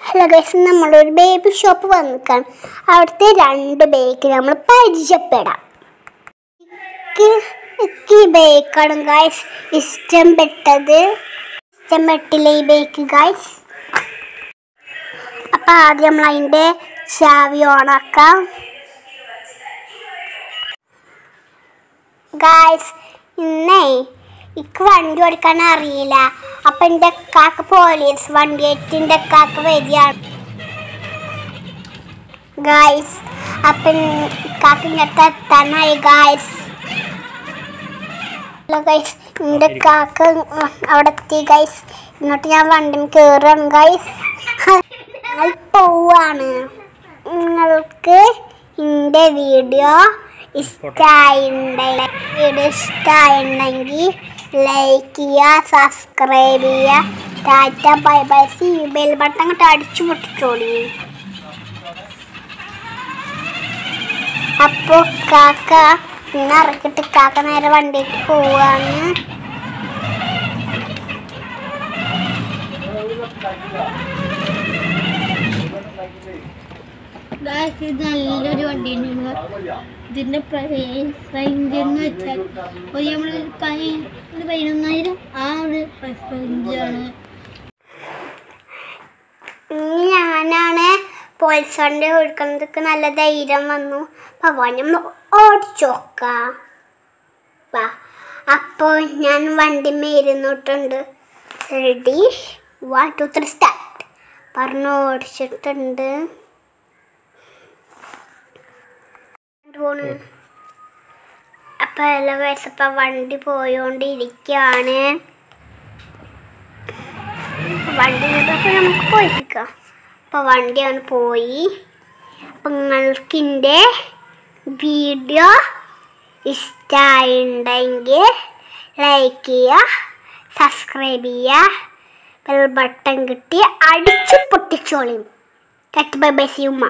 Hello guys നമ്മളൊരു baby shop വന്നിക്കാണ് അവിടുത്തെ രണ്ട് ബേക്ക് നമ്മൾ പരിചയപ്പെടാം. ബേക്കാണ് ഗൈസ് ഇഷ്ടപ്പെട്ടത്. ഇഷ്ടപ്പെട്ടില്ല ഈ ബേക്ക് ഗൈസ് അപ്പം ആദ്യം നമ്മൾ അതിന്റെ ചാവി ഓണാക്കാം. ഗായ്സ് ഇന്നേ എനിക്ക് വണ്ടി ഓടിക്കാൻ അറിയില്ല. അപ്പൊ എന്റെ കാക്ക പോലീസ് വണ്ടി ആയിട്ട് എന്റെ കാക്ക വരികയാണ്. ഗായ്സ് അപ്പം കാക്ക ഇങ്ങോട്ട് എത്താനായി ഗായ്സ് ഹലോ ഗൈസ് എന്റെ കാക്ക അവിടെ എത്തി ഗൈസ് ഇങ്ങോട്ട് ഞാൻ വണ്ടി കയറാണ് ഗൈസ് പോവാണ്. നിങ്ങൾക്ക് എന്റെ വീഡിയോ ഇഷ്ടമായിട്ടുണ്ടെങ്കിൽ വീഡിയോ ഇഷ്ടമായിട്ടുണ്ടെങ്കിൽ ലൈക്ക് ചെയ്യുക സബ്സ്ക്രൈബ് ചെയ്യുക. Tata bye bye see bell button അങ്ങോട്ട് അടിച്ചു പൊട്ടിച്ചോളി. അപ്പോൾ കാക്ക ഇന്ന് ഇറക്കിട്ട് കാക്ക നേരെ വണ്ടിക്ക് പോവാണ്. ഗായ്സ് ഇത് നല്ലൊരു വണ്ടിയാണ് ഇതിന്റെ പ്രൈസ് റേഞ്ച് എന്ന് വെച്ചാൽ ഒരു നമ്മൾ ഒരു പതിനൊന്നായിരം ആ ഒരു പ്രൈസ് റേഞ്ചാണ് ഞാനാണ് പോലീസ് കൊടുക്കുന്നതൊക്കെ നല്ല ധൈര്യം വന്നു. നമ്മൾ ഓടിച്ചു നോക്കാം. അപ്പോൾ ഞാൻ വണ്ടി മേരുന്നിട്ടുണ്ട് ready one two three start പറഞ്ഞു ഓടിച്ചിട്ടുണ്ട്. പോണ്. അപ്പൊ എല്ലാ വയസ്സപ്പം വണ്ടി പോയോണ്ടിരിക്കുകയാണ് വണ്ടി ഇതൊക്കെ നമുക്ക് പോയിരിക്കാം അപ്പോൾ വണ്ടി അവന് പോയി. അപ്പം നിങ്ങൾക്ക് എന്റെ വീഡിയോ ഇഷ്ടമായിട്ടുണ്ടെങ്കിൽ ലൈക്ക് ചെയ്യുക സബ്സ്ക്രൈബ് ചെയ്യുക ബെൽ ബട്ടൺ കിട്ടി അടിച്ച് പൊട്ടിച്ചോളിയും കറ്റ് ബൈ ബൈ സി ഉമ്മ.